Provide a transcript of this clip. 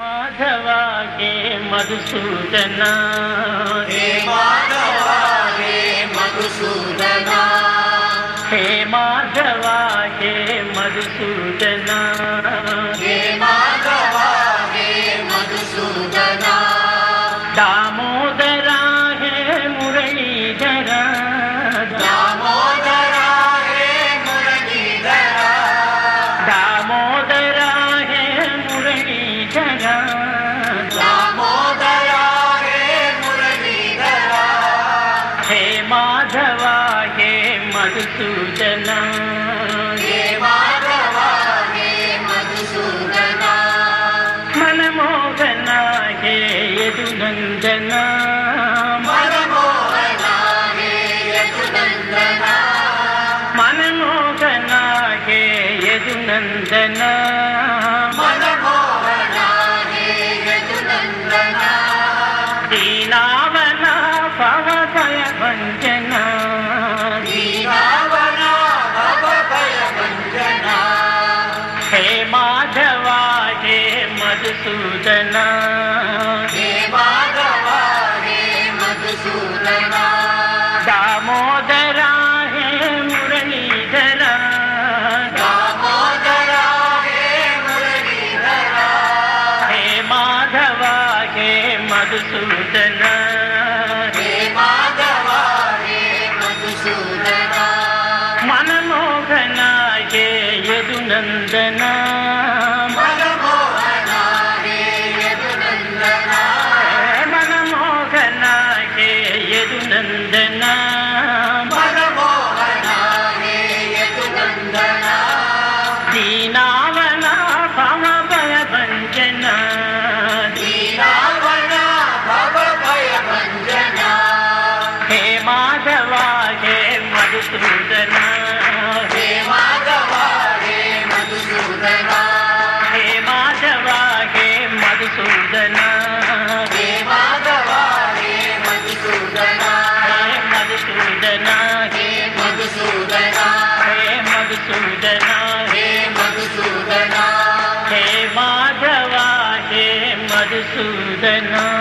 माधवा के मधुसूदना। हे माधवा के मधुसूदना। हे माधवा के मधुसूदना। हे मा శంకరా దామోదరా హే మురళీధరా హే మాధవ హే మధుసూదన మనమోహన హే యదునందనా मनमोहना हे यदुनन्दना। मधुसूदना। देवा हे मधुसूदना। दामोदरा हे मुरलीधरा। दामोदरा हे मुरलीधरा। हे माधवा हे मधुसूदना। मनमोहना हे यदुनंदन ಯದುನಂದನ ಮನಮೋಹನ ಹೇ ಯದುನಂದನ ದೀನಾವನ ಭವ ಭಯ ಭಂಜನ ದೀನಾವನ ಭವ ಭಯ ಭಂಜನ ಹೇ ಮಾಧವ ಹೇ ಮಧುಸೂದನ मधुसूदना हे मधुसूदना। हे माधव हे मधुसूदना।